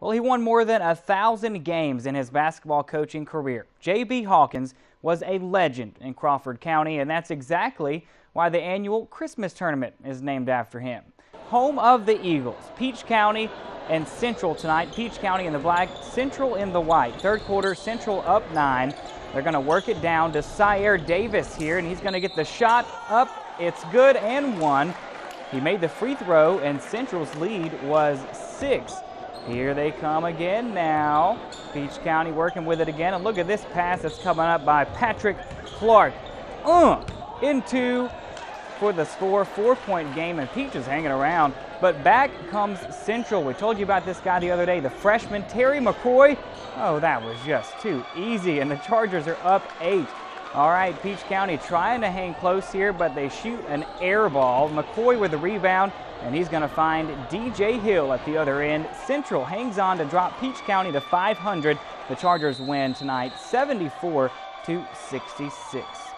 Well, he won more than a thousand games in his basketball coaching career. J.B. Hawkins was a legend in Crawford County, and that's exactly why the annual Christmas tournament is named after him. Home of the Eagles, Peach County and Central tonight. Peach County in the black, Central in the white. Third quarter, Central up nine. They're going to work it down to Sire Davis here, and he's going to get the shot up. It's good and one. He made the free throw, and Central's lead was six. Here they come again now. Peach County working with it again. And look at this pass that's coming up by Patrick Clark. Uh, into for the score. Four-point game, and Peach is hanging around. But back comes Central. We told you about this guy the other day, the freshman Terry McCoy. Oh, that was just too easy, and the Chargers are up eight. All right, Peach County trying to hang close here, but they shoot an air ball. McCoy with the rebound, and he's going to find DJ Hill at the other end. Central hangs on to drop Peach County to 500. The Chargers win tonight 74 to 66.